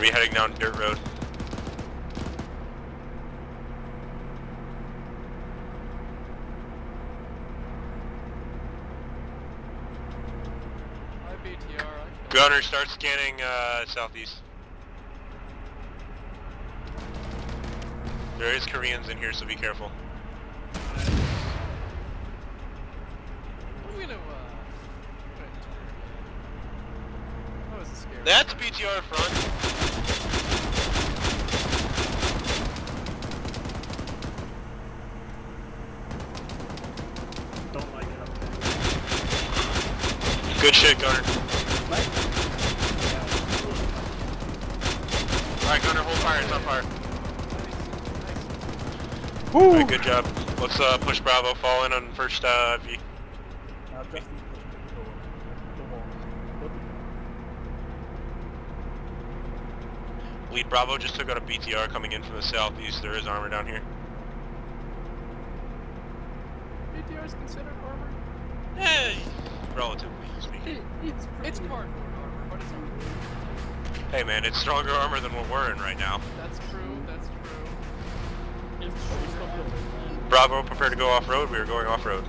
be heading down dirt road. My BTR. I Gunner, start scanning uh, southeast. There is Koreans in here, so be careful. What are we gonna, uh... wait. That was scary. That's BTR front. Good shit, Gunner. Alright, Gunner, hold fire, it's on fire. Woo! Alright, good job. Let's uh, push Bravo, fall in on first uh, V. Now Justin pushed the door. The wall. Go to- Lead Bravo just took out a BTR coming in from the southeast. There is armor down here. BTR is considered armor? Hey, relatively it's it's cardboard armor, but it's armor. Hey man, it's stronger armor than what we're in right now. That's true, that's true. Are we still building? Bravo, prepare to go off-road. We are going off-road.